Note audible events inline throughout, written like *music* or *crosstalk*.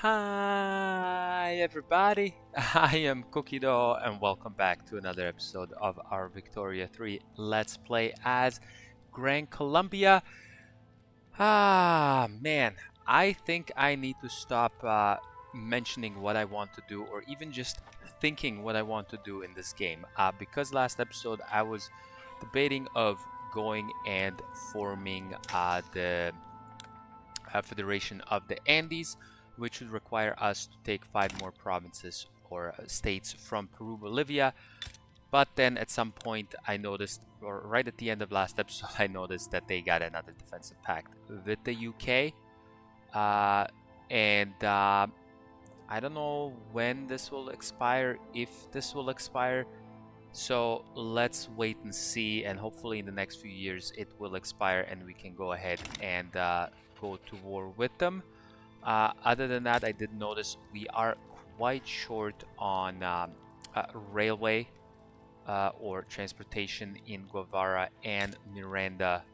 Hi everybody, *laughs* I am Cookie Dough and welcome back to another episode of our Victoria 3 Let's Play as Grand Colombia. Ah man, I think I need to stop uh, mentioning what I want to do or even just thinking what I want to do in this game uh, because last episode I was debating of going and forming uh, the uh, Federation of the Andes which would require us to take five more provinces or uh, states from Peru, Bolivia. But then at some point I noticed, or right at the end of last *laughs* episode, I noticed that they got another defensive pact with the UK. Uh, and uh, I don't know when this will expire, if this will expire. So let's wait and see, and hopefully in the next few years it will expire and we can go ahead and uh, go to war with them. Uh, other than that, I did notice we are quite short on um, uh, railway uh, or transportation in Guevara and Miranda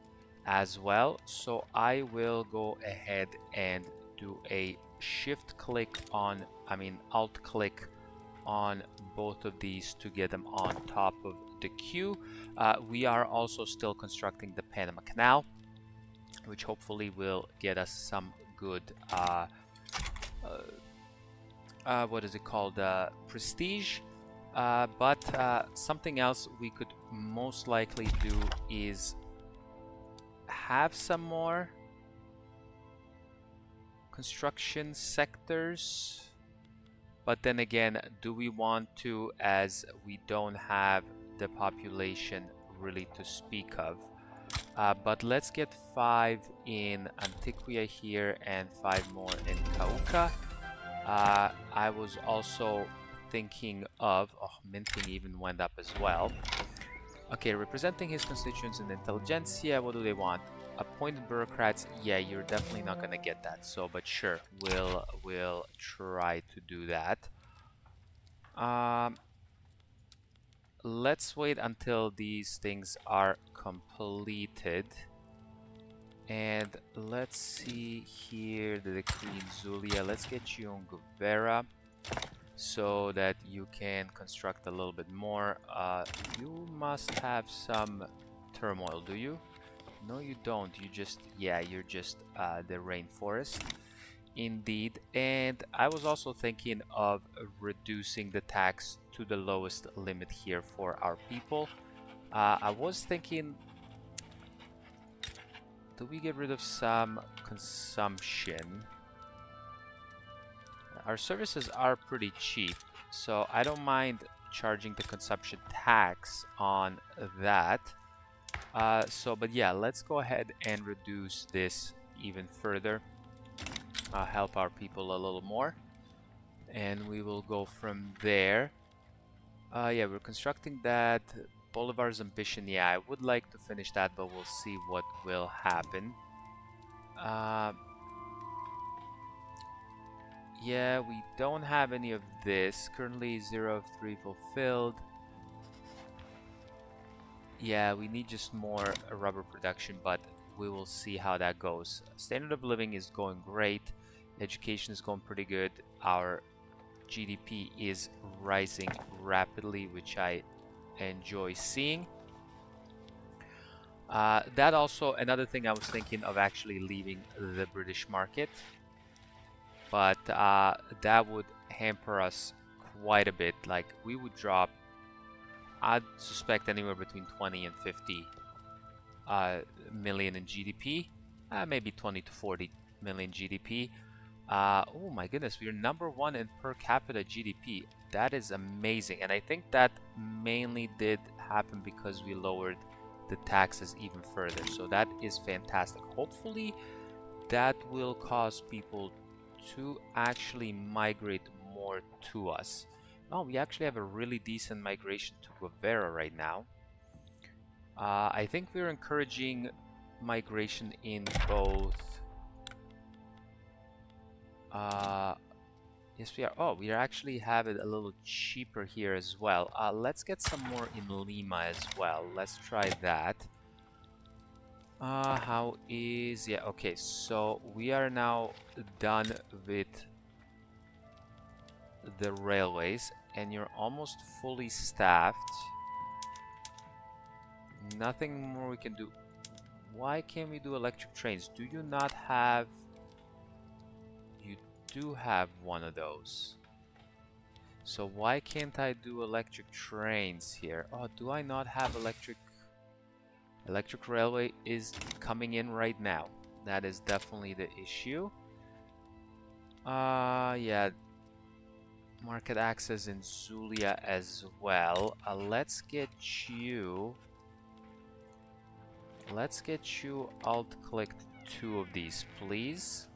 as well. So I will go ahead and do a shift click on, I mean alt click on both of these to get them on top of the queue. Uh, we are also still constructing the Panama Canal, which hopefully will get us some good uh, uh, uh, what is it called uh, prestige. Uh, but something else we could most likely do is have some more construction sectors. But then again do we want to as we don't have the population really to speak of uh, but let's get five in Antioquia here and five more in Cauca. Uh, I was also thinking of, oh, minting even went up as well. Okay, representing his constituents in intelligentsia, what do they want? Appointed bureaucrats, yeah, you're definitely not gonna get that. So, but sure, we'll we'll try to do that. Um, let's wait until these things are completed. And let's see here the Queen Zulia. Let's get you on Guevara so that you can construct a little bit more. Uh, you must have some turmoil do you? No you don't. You just yeah you're just uh, the rainforest. Indeed. And I was also thinking of reducing the tax to the lowest limit here for our people. Uh, I was thinking, do we get rid of some consumption? Our services are pretty cheap, so I don't mind charging the consumption tax on that. Uh, so, but yeah, let's go ahead and reduce this even further. Uh, help our people a little more. And we will go from there. Uh, yeah, we're constructing that. Bolivar's ambition, yeah, I would like to finish that, but we'll see what will happen. Uh, yeah, we don't have any of this. Currently 0 of 3 fulfilled. Yeah, we need just more rubber production, but we will see how that goes. Standard of living is going great. Education is going pretty good. Our GDP is rising rapidly, which I enjoy seeing. Uh, that also, another thing I was thinking of actually leaving the British market, but uh, that would hamper us quite a bit. Like we would drop, I'd suspect anywhere between 20 and 50 uh, million in GDP, uh, maybe 20 to 40 million GDP. Uh, oh my goodness, we're number one in per capita GDP. That is amazing. And I think that mainly did happen because we lowered the taxes even further. So that is fantastic. Hopefully that will cause people to actually migrate more to us. Oh, we actually have a really decent migration to Guevara right now. Uh, I think we're encouraging migration in both uh, yes, we are. Oh, we actually have it a little cheaper here as well. Uh, let's get some more in Lima as well. Let's try that. Uh, how is... Yeah, okay, so we are now done with the railways and you're almost fully staffed. Nothing more we can do. Why can't we do electric trains? Do you not have... Do have one of those. So why can't I do electric trains here? Oh, do I not have electric... Electric railway is coming in right now. That is definitely the issue. Uh, yeah. Market access in Zulia as well. Uh, let's get you... Let's get you alt-clicked two of these, please.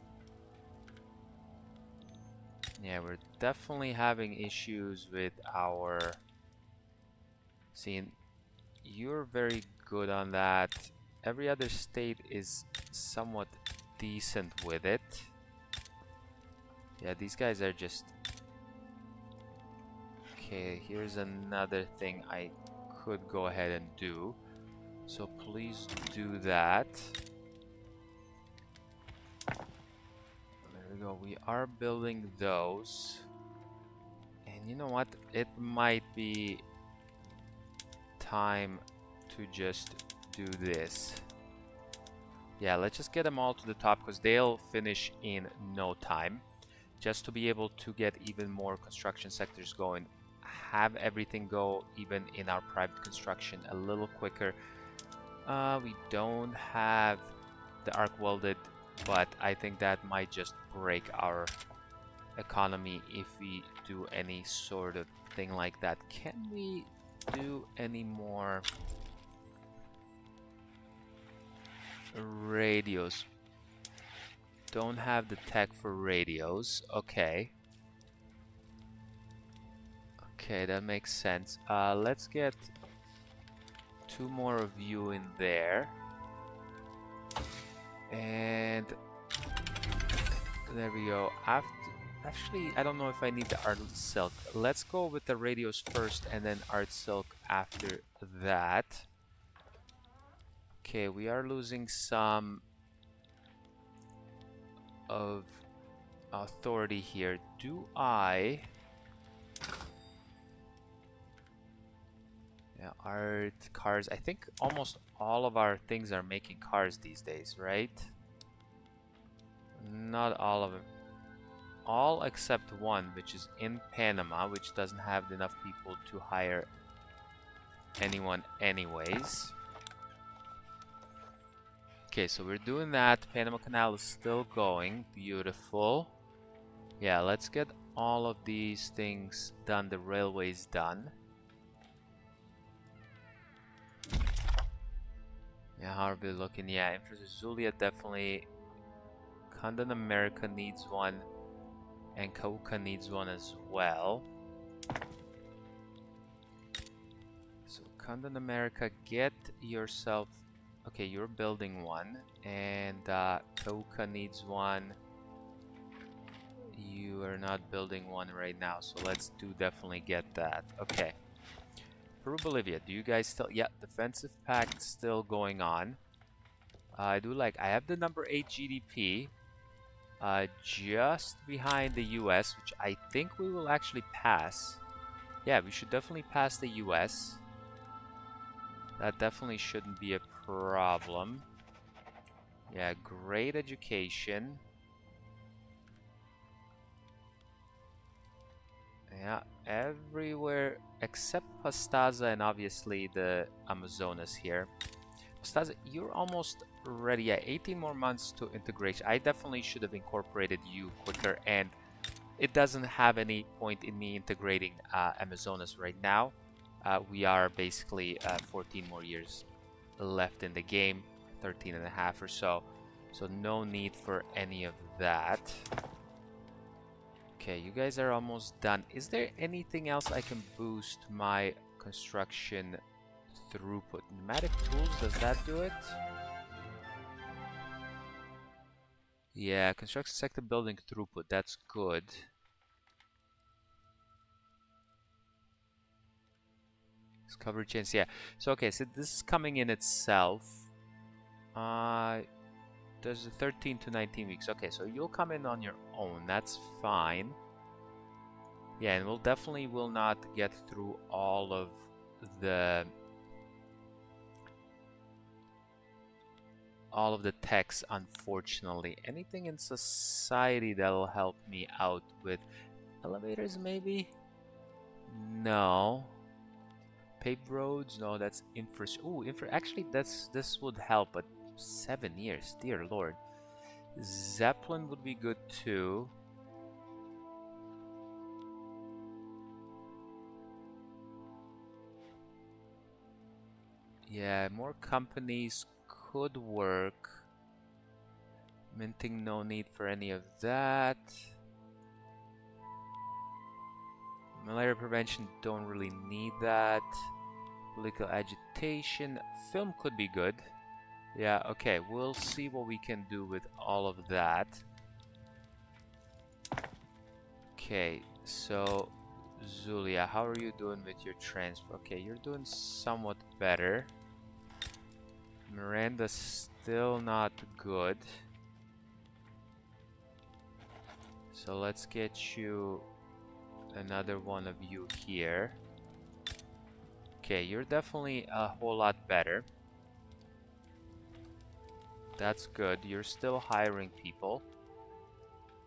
Yeah, we're definitely having issues with our... Seeing, you're very good on that. Every other state is somewhat decent with it. Yeah, these guys are just... Okay, here's another thing I could go ahead and do. So please do that. We go. We are building those. And you know what? It might be time to just do this. Yeah, let's just get them all to the top because they'll finish in no time. Just to be able to get even more construction sectors going. Have everything go even in our private construction a little quicker. Uh, we don't have the arc welded, but I think that might just break our economy if we do any sort of thing like that. Can we do any more radios? Don't have the tech for radios. Okay. Okay, that makes sense. Uh, let's get two more of you in there. And there we go. After, actually, I don't know if I need the art silk. Let's go with the radios first and then art silk after that. Okay, we are losing some of authority here. Do I... Yeah, art, cars. I think almost all of our things are making cars these days, right? Not all of them. All except one, which is in Panama, which doesn't have enough people to hire anyone anyways. Okay, so we're doing that. Panama Canal is still going. Beautiful. Yeah, let's get all of these things done. The railway's done. Yeah, we looking? Yeah, Infrastructure Zulia definitely. Cundinamarca needs one. And Cauca needs one as well. So Cundinamarca, get yourself... Okay, you're building one. And uh, Cauca needs one. You are not building one right now, so let's do definitely get that. Okay. Peru, Bolivia, do you guys still... Yeah, defensive pact still going on. Uh, I do like... I have the number 8 GDP. Uh, just behind the US, which I think we will actually pass. Yeah, we should definitely pass the US. That definitely shouldn't be a problem. Yeah, great education. Yeah, everywhere except Pastaza and obviously the Amazonas here. Pastaza, you're almost ready. Yeah, 18 more months to integration. I definitely should have incorporated you quicker and it doesn't have any point in me integrating uh, Amazonas right now. Uh, we are basically uh, 14 more years left in the game, 13 and a half or so. So no need for any of that. Okay, you guys are almost done. Is there anything else I can boost my construction throughput? Pneumatic tools, does that do it? Yeah, construction sector building throughput, that's good. Discovery chance, yeah. So okay, so this is coming in itself. Uh there's a 13 to 19 weeks. Okay, so you'll come in on your own. That's fine. Yeah, and we'll definitely will not get through all of the all of the text unfortunately anything in society that'll help me out with elevators maybe no paved roads no that's infra oh infra actually that's this would help but seven years dear lord zeppelin would be good too yeah more companies could work. Minting, no need for any of that. Malaria prevention, don't really need that. Political agitation, film could be good. Yeah, okay, we'll see what we can do with all of that. Okay, so Zulia, how are you doing with your transfer? Okay, you're doing somewhat better. Miranda's still not good. So let's get you another one of you here. Okay, you're definitely a whole lot better. That's good. You're still hiring people.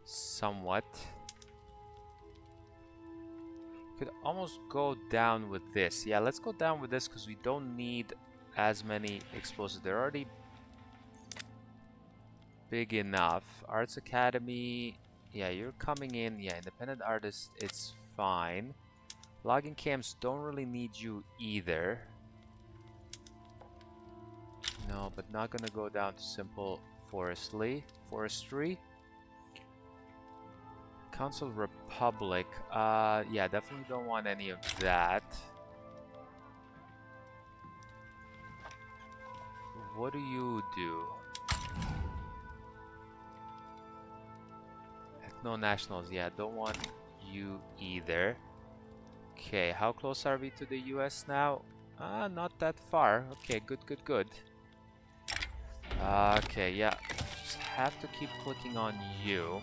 Somewhat. Could almost go down with this. Yeah, let's go down with this because we don't need as many explosives. They're already big enough. Arts Academy, yeah, you're coming in. Yeah, independent artist, it's fine. Logging camps don't really need you either. No, but not gonna go down to simple forestry. Forestry. Council Republic. Uh, yeah, definitely don't want any of that. what do you do? Ethno nationals, yeah, don't want you either. Okay, how close are we to the US now? Ah, uh, not that far. Okay, good, good, good. Okay, yeah, just have to keep clicking on you.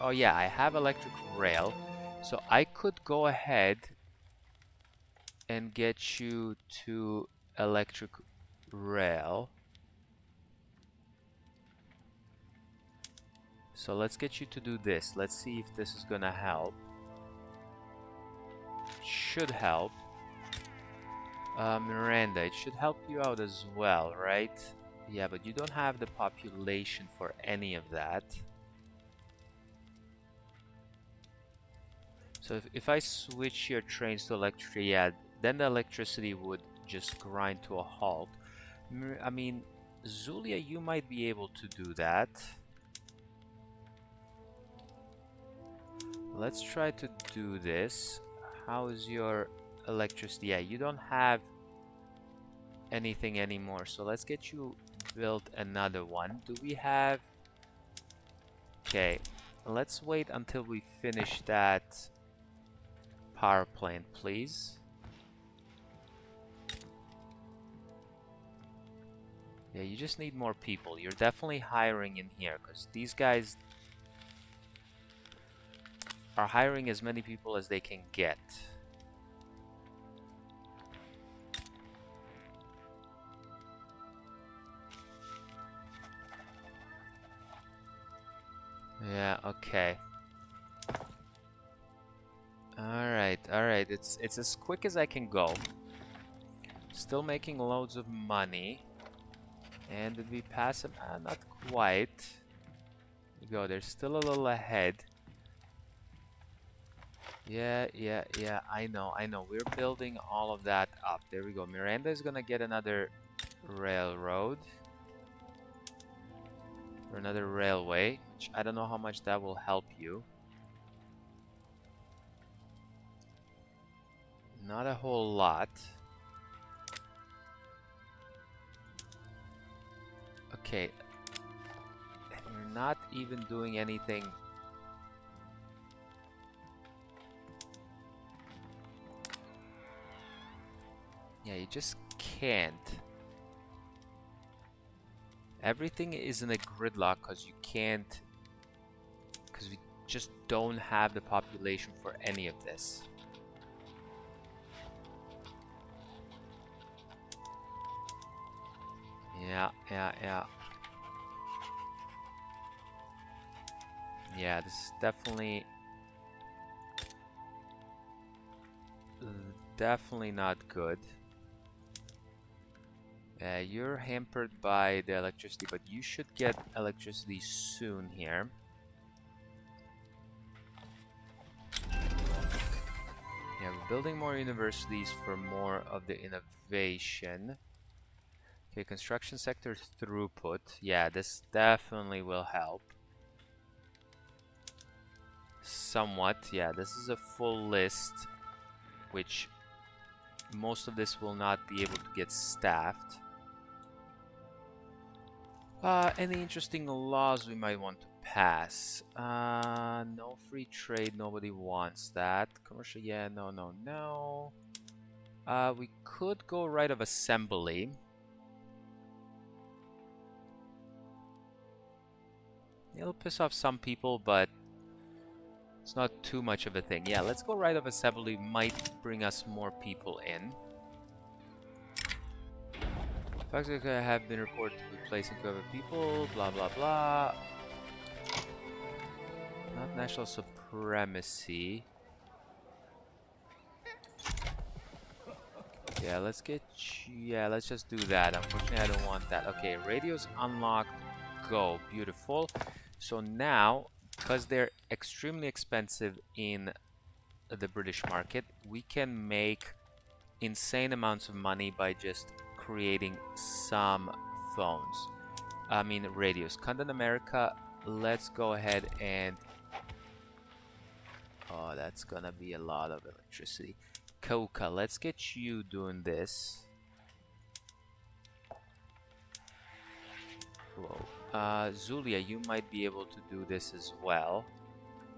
Oh yeah, I have electric rail, so I could go ahead and get you to electric rail. So let's get you to do this. Let's see if this is gonna help. Should help. Uh, Miranda, it should help you out as well, right? Yeah, but you don't have the population for any of that. So if, if I switch your trains to electricity, yeah, then the electricity would just grind to a halt. I mean, Zulia, you might be able to do that. Let's try to do this. How is your electricity? Yeah, you don't have anything anymore. So let's get you built another one. Do we have... Okay, let's wait until we finish that power plant, please. Yeah, you just need more people. You're definitely hiring in here because these guys are hiring as many people as they can get. Yeah, okay. Alright, alright. It's it's as quick as I can go. Still making loads of money. And did we pass him? Uh, not quite. We go, there's still a little ahead. Yeah, yeah, yeah, I know, I know. We're building all of that up. There we go. Miranda is gonna get another railroad. Or another railway, which I don't know how much that will help you. Not a whole lot. Okay. And you're not even doing anything. Yeah, you just can't. Everything is in a gridlock because you can't... Because we just don't have the population for any of this. Yeah, yeah, yeah. Yeah, this is definitely definitely not good. Uh, you're hampered by the electricity, but you should get electricity soon here. Yeah, we're building more universities for more of the innovation. Okay, construction sector throughput. Yeah, this definitely will help. Somewhat, yeah, this is a full list, which most of this will not be able to get staffed. Uh, any interesting laws we might want to pass? Uh, no free trade, nobody wants that. Commercial, yeah, no, no, no. Uh, we could go right of assembly. It'll piss off some people, but it's not too much of a thing. Yeah, let's go right of assembly. Might bring us more people in. Facts uh, have been reported to be placing cover people, blah blah blah. Not national supremacy. Yeah, let's get yeah, let's just do that. Unfortunately, I don't want that. Okay, radios unlocked. Go. Beautiful. So now, because they're extremely expensive in the British market, we can make insane amounts of money by just creating some phones. I mean radios. Cundinamarca, let's go ahead and... Oh, that's gonna be a lot of electricity. Cauca, let's get you doing this. Whoa. Uh, Zulia, you might be able to do this as well.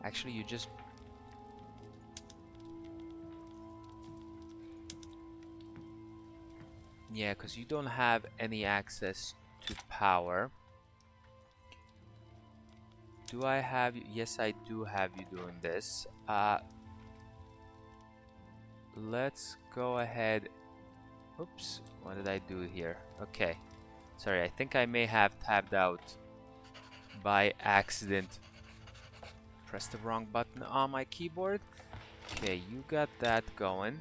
Actually, you just Yeah, because you don't have any access to power. Do I have you? Yes, I do have you doing this. Uh, let's go ahead. Oops, what did I do here? Okay. Sorry, I think I may have tabbed out by accident. Press the wrong button on my keyboard. Okay, you got that going.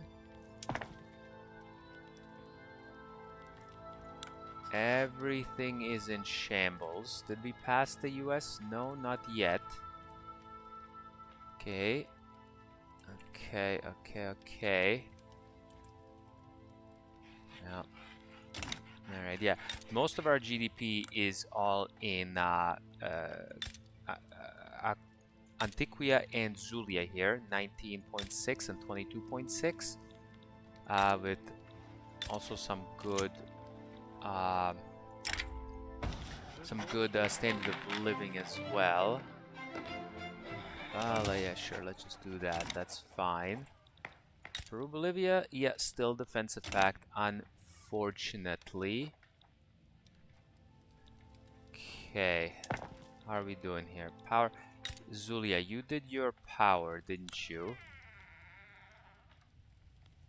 Everything is in shambles. Did we pass the US? No, not yet. Okay. Okay, okay, okay. Yeah. Alright, yeah. Most of our GDP is all in uh, uh, uh, Antioquia and Zulia here, 19.6 and 22.6, uh, with also some good um, some good uh, standard of living as well. Well, uh, yeah, sure, let's just do that. That's fine. Peru, Bolivia, yeah, still defensive pact, unfortunately. Okay, how are we doing here? Power, Zulia, you did your power, didn't you?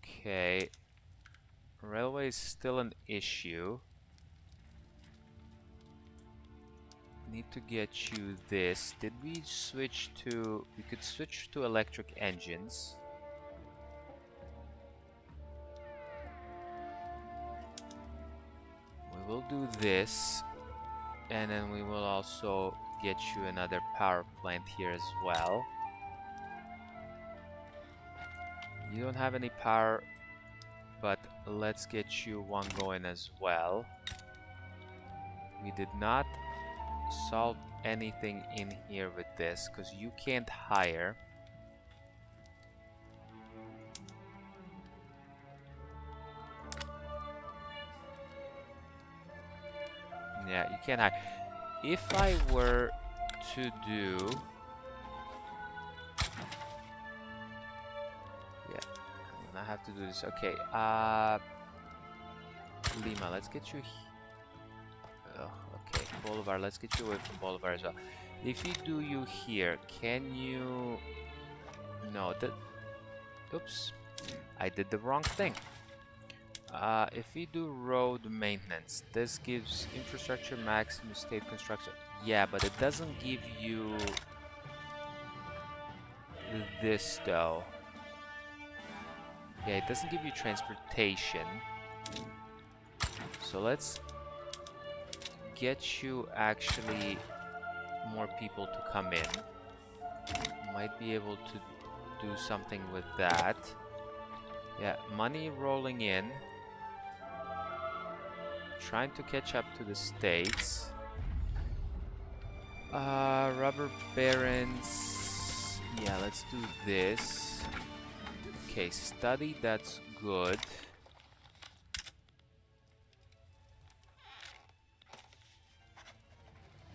Okay, railway is still an issue. Need to get you this. Did we switch to... We could switch to electric engines. We will do this. And then we will also get you another power plant here as well. You don't have any power, but let's get you one going as well. We did not solve anything in here with this because you can't hire yeah you can't hire if I were to do yeah I'm gonna have to do this okay uh Lima let's get you Ugh. Bolivar. Let's get you away from Bolivar as well. If you do you here, can you... No, that... Oops. I did the wrong thing. Uh, if we do road maintenance, this gives infrastructure maximum state construction. Yeah, but it doesn't give you this though. Yeah, it doesn't give you transportation. So let's get you actually more people to come in. Might be able to do something with that. Yeah, money rolling in. Trying to catch up to the states. Uh, rubber barons. Yeah, let's do this. Okay, study, that's good.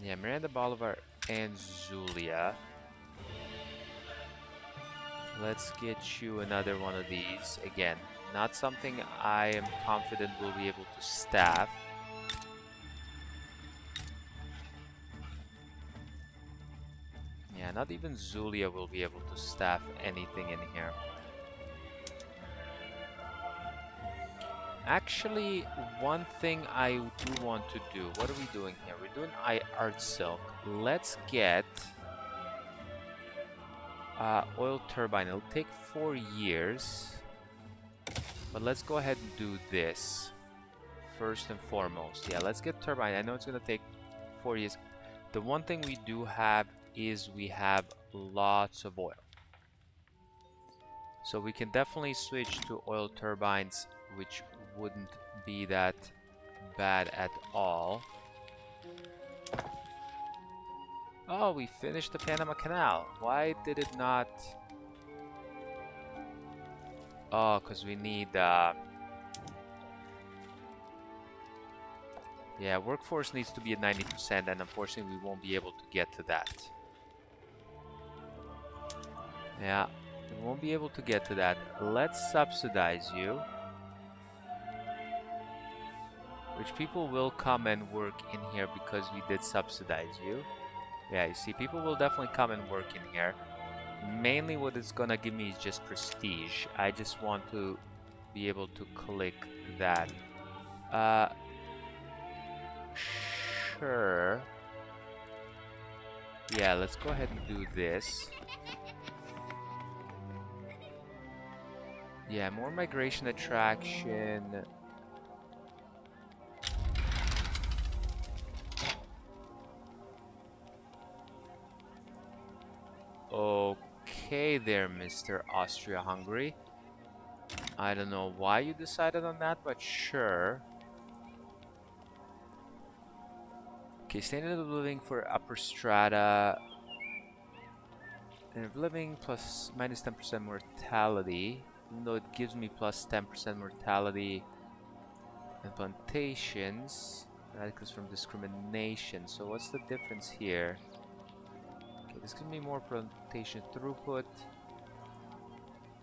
Yeah, Miranda Bolivar and Zulia. Let's get you another one of these. Again, not something I am confident we'll be able to staff. Yeah, not even Zulia will be able to staff anything in here. Actually, one thing I do want to do, what are we doing here? We're doing I Art Silk. Let's get uh, oil turbine. It'll take four years, but let's go ahead and do this first and foremost. Yeah, let's get turbine. I know it's gonna take four years. The one thing we do have is we have lots of oil. So we can definitely switch to oil turbines, which wouldn't be that bad at all. Oh, we finished the Panama Canal. Why did it not... Oh, because we need... Uh... Yeah, workforce needs to be at 90% and unfortunately we won't be able to get to that. Yeah, we won't be able to get to that. Let's subsidize you. Which people will come and work in here because we did subsidize you. Yeah, you see, people will definitely come and work in here. Mainly what it's gonna give me is just prestige. I just want to be able to click that. Uh, sure. Yeah, let's go ahead and do this. Yeah, more migration attraction. Okay there, Mr. Austria-Hungary. I don't know why you decided on that, but sure. Okay, standard of living for upper strata. Standard of living plus minus 10% mortality. Even though it gives me plus 10% mortality and plantations. Radicals from discrimination. So what's the difference here? This gives be more plantation throughput.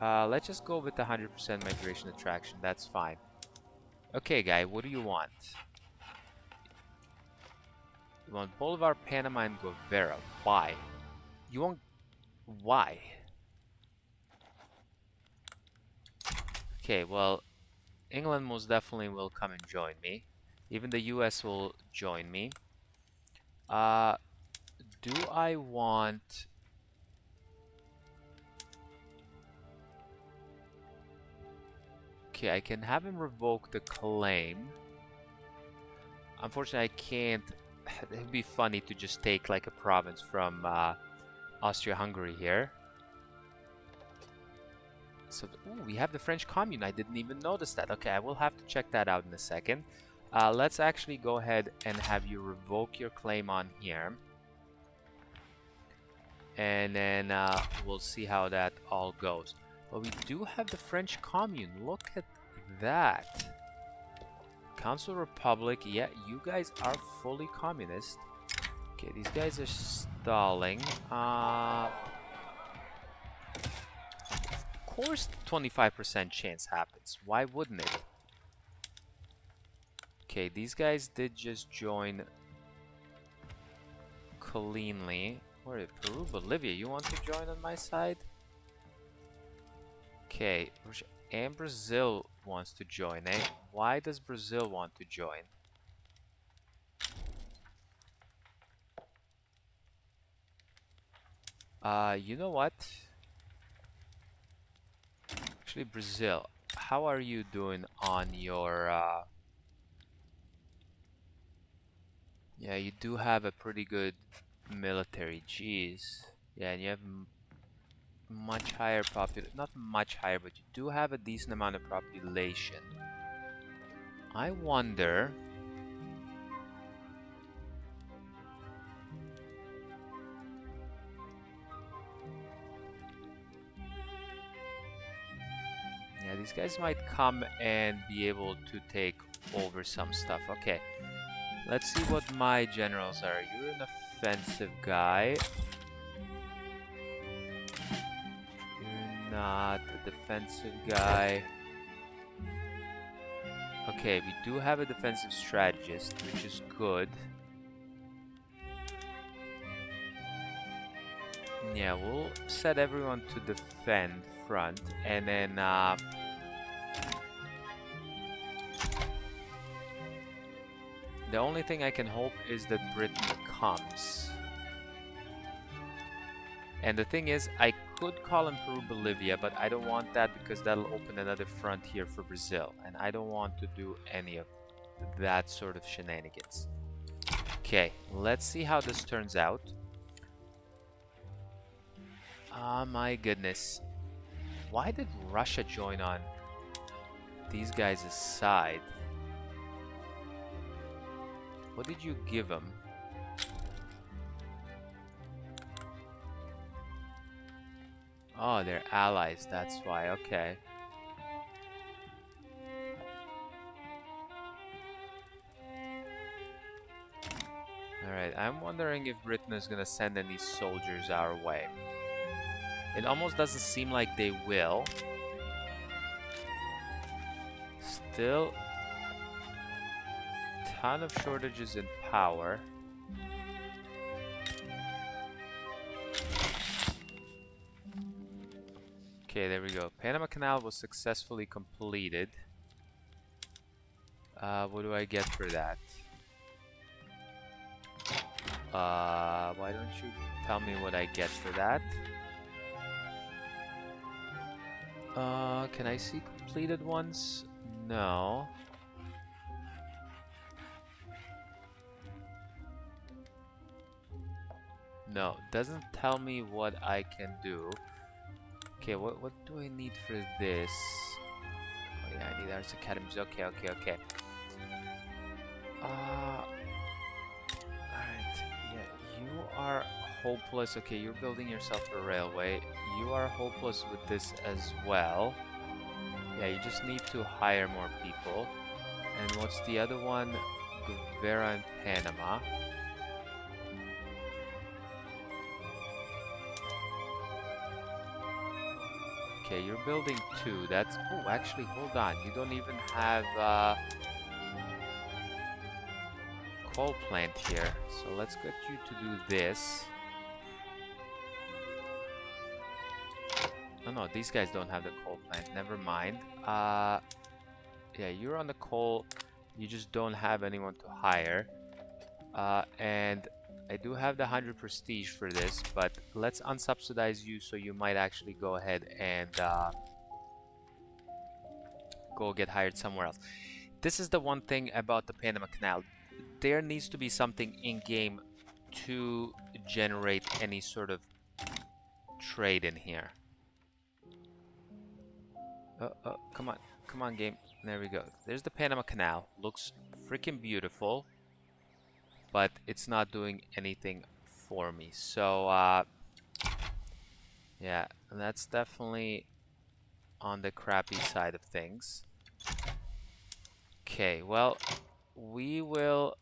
Uh, let's just go with the 100% migration attraction. That's fine. Okay, guy, what do you want? You want Bolivar, Panama, and Guevara. Why? You want... Why? Okay, well, England most definitely will come and join me. Even the US will join me. Uh, do I want... Okay, I can have him revoke the claim. Unfortunately, I can't... *sighs* It would be funny to just take like a province from uh, Austria-Hungary here. So, ooh, we have the French Commune. I didn't even notice that. Okay, I will have to check that out in a second. Uh, let's actually go ahead and have you revoke your claim on here and then uh, we'll see how that all goes. But we do have the French Commune. Look at that. Council Republic. Yeah, you guys are fully communist. Okay, these guys are stalling. Uh, of course, 25% chance happens. Why wouldn't it? Okay, these guys did just join cleanly. Where is Peru, Bolivia? You want to join on my side? Okay, and Brazil wants to join, eh? Why does Brazil want to join? Uh, you know what? Actually, Brazil, how are you doing on your... Uh... Yeah, you do have a pretty good military. Jeez. Yeah, and you have much higher population. Not much higher, but you do have a decent amount of population. I wonder... Yeah, these guys might come and be able to take over some stuff. Okay, let's see what my generals are. You're an offensive guy. You're not a defensive guy. Okay, we do have a defensive strategist, which is good. Yeah, we'll set everyone to defend front, and then uh, The only thing I can hope is that Britain comes. And the thing is, I could call in Peru Bolivia, but I don't want that because that'll open another front here for Brazil. And I don't want to do any of that sort of shenanigans. Okay, let's see how this turns out. Ah, oh, my goodness. Why did Russia join on these guys' side? What did you give him? Oh, they're allies, that's why, okay. Alright, I'm wondering if Britain is gonna send any soldiers our way. It almost doesn't seem like they will. Still, ton of shortages in power. Okay, there we go. Panama Canal was successfully completed. Uh, what do I get for that? Uh, why don't you tell me what I get for that? Uh, can I see completed ones? No. No, doesn't tell me what I can do. Okay, what what do I need for this? Oh yeah, I need arts academies. Okay, okay, okay. Uh, alright, yeah, you are hopeless. Okay, you're building yourself a railway. You are hopeless with this as well. Yeah, you just need to hire more people. And what's the other one? Guevara and Panama. Okay, you're building two. That's... Oh, actually, hold on. You don't even have uh, coal plant here. So let's get you to do this. Oh no, these guys don't have the coal plant. Never mind. Uh, yeah, you're on the coal. You just don't have anyone to hire. Uh, and I do have the 100 prestige for this, but let's unsubsidize you so you might actually go ahead and uh, go get hired somewhere else. This is the one thing about the Panama Canal. There needs to be something in-game to generate any sort of trade in here. Oh, oh, come on. Come on, game. There we go. There's the Panama Canal. Looks freaking beautiful but it's not doing anything for me. So, uh, yeah, that's definitely on the crappy side of things. Okay, well, we will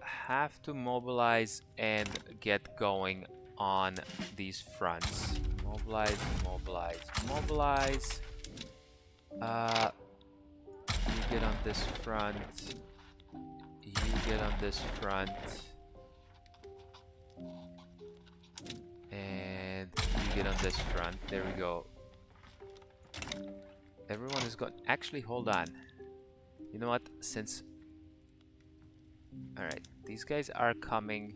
have to mobilize and get going on these fronts. Mobilize, mobilize, mobilize. Uh, this front you get on this front. And you get on this front. There we go. Everyone is going... Actually, hold on. You know what? Since... Alright, these guys are coming...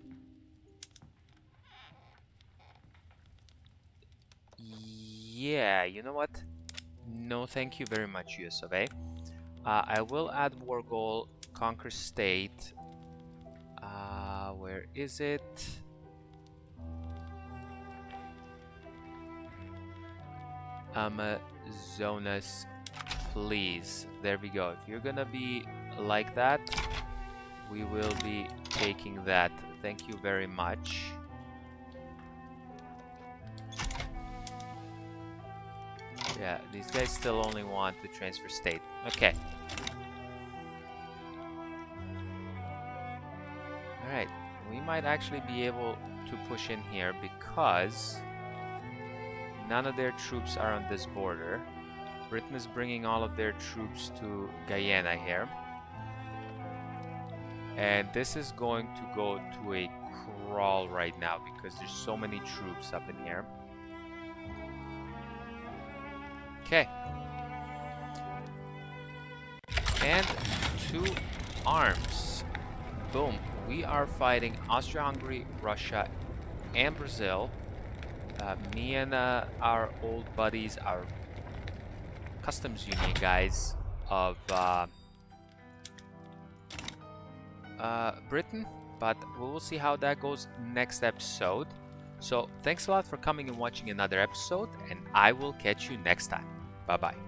Yeah, you know what? No, thank you very much, US of A. Uh, I will add war goal, conquer state. Uh, where is it? Amazonas, please. There we go. If you're gonna be like that, we will be taking that. Thank you very much. Yeah, these guys still only want to transfer state. Okay. Alright, we might actually be able to push in here because none of their troops are on this border. Britain is bringing all of their troops to Guyana here. And this is going to go to a crawl right now because there's so many troops up in here. Okay. And two arms. Boom. We are fighting Austria-Hungary, Russia, and Brazil. Uh, me and uh, our old buddies, our customs union guys of uh, uh, Britain. But we will see how that goes next episode. So thanks a lot for coming and watching another episode, and I will catch you next time. 拜拜。